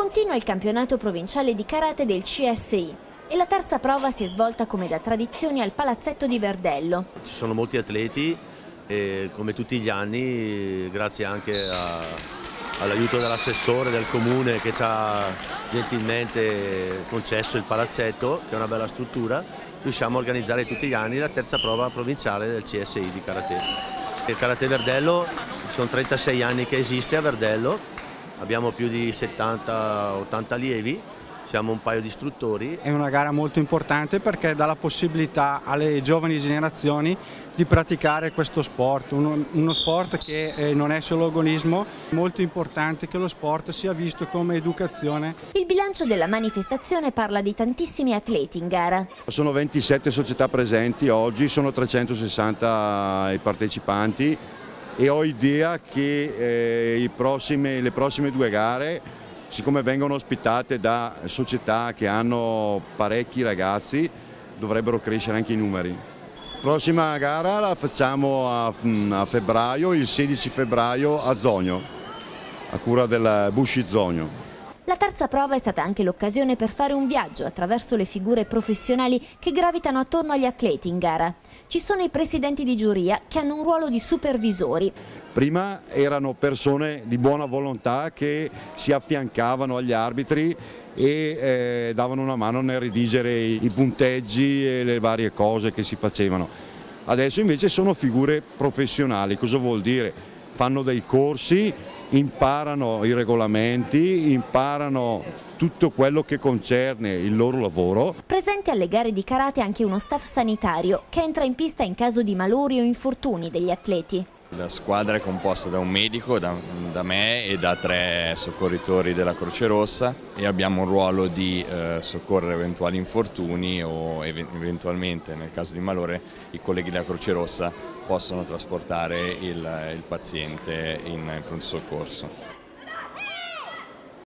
Continua il campionato provinciale di karate del CSI e la terza prova si è svolta come da tradizione al Palazzetto di Verdello. Ci sono molti atleti e come tutti gli anni, grazie anche all'aiuto dell'assessore del comune che ci ha gentilmente concesso il palazzetto, che è una bella struttura, riusciamo a organizzare tutti gli anni la terza prova provinciale del CSI di karate. Il karate Verdello, sono 36 anni che esiste a Verdello, abbiamo più di 70-80 allievi siamo un paio di istruttori. È una gara molto importante perché dà la possibilità alle giovani generazioni di praticare questo sport, uno, uno sport che eh, non è solo agonismo, è molto importante che lo sport sia visto come educazione. Il bilancio della manifestazione parla di tantissimi atleti in gara. Sono 27 società presenti oggi, sono 360 i partecipanti e ho idea che eh, prossimi, le prossime due gare siccome vengono ospitate da società che hanno parecchi ragazzi, dovrebbero crescere anche i numeri. Prossima gara la facciamo a, mm, a febbraio, il 16 febbraio a Zogno, a cura del Busci Zogno. Terza prova è stata anche l'occasione per fare un viaggio attraverso le figure professionali che gravitano attorno agli atleti in gara. Ci sono i presidenti di giuria che hanno un ruolo di supervisori. Prima erano persone di buona volontà che si affiancavano agli arbitri e eh, davano una mano nel redigere i punteggi e le varie cose che si facevano. Adesso invece sono figure professionali, cosa vuol dire? Fanno dei corsi imparano i regolamenti, imparano tutto quello che concerne il loro lavoro. Presente alle gare di karate anche uno staff sanitario che entra in pista in caso di malori o infortuni degli atleti. La squadra è composta da un medico, da, da, me e da tre soccorritori della Croce Rossa e abbiamo un ruolo di eh, soccorrere eventuali infortuni o eventualmente nel caso di malore i colleghi della Croce Rossa possono trasportare il, il paziente in pronto soccorso.